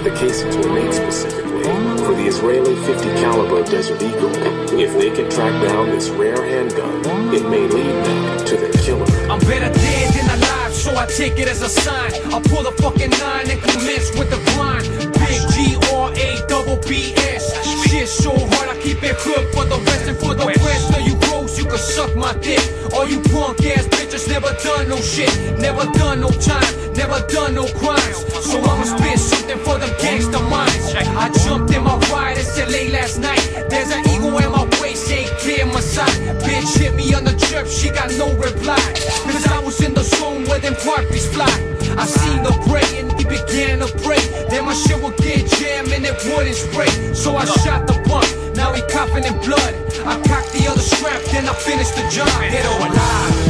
But the casings were made specifically for the Israeli 50 caliber Desert Eagle. If they can track down this rare handgun, it may lead them to their killer. I'm better dead than alive, so I take it as a sign. I pull the fucking nine and commence with the grind. Big G R A double B S. Shit so hard, I keep it good for the rest and for the rest of you gross, you can suck my dick. All you punk ass bitches never done no shit, never done no time, never done no crimes. So I'ma spit last night. There's an eagle in my waist, shake clear my side. Bitch hit me on the trip, she got no reply. Cause I was in the zone where them harpies fly. I seen the prey and he began to break. Then my shit would get jammed and it wouldn't spray. So I shot the buck. now he coughing in blood. I cocked the other strap, then I finished the job. It or live.